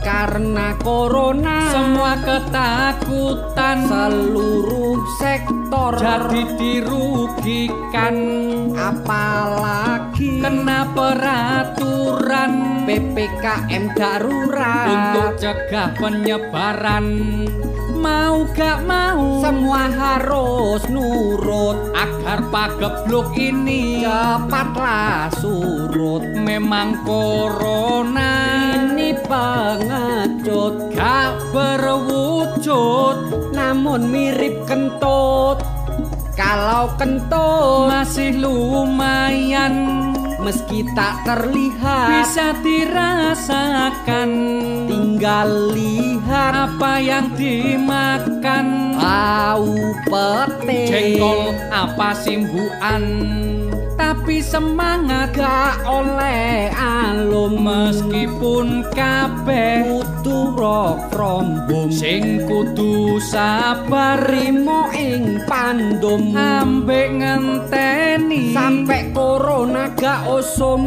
karena corona semua ketakutan seluruh sektor jadi dirugikan. Apalagi kena peraturan PPKM darurat untuk cegah penyebaran. Mau gak mau semua harus nurut agar pagebluk ini cepatlah surut. Memang corona pengecut gak berwujud namun mirip kentut. Kalau kentut masih lumayan meski tak terlihat bisa dirasakan. Tinggal lihat apa yang dimakan. Tahu pete jengkol apa simbuan? Tapi semangat gak oleh meskipun kabeh kudu rock from home sing kudu sabar rimo ing pandum. Ambek ngenteni. Sampai corona gak usum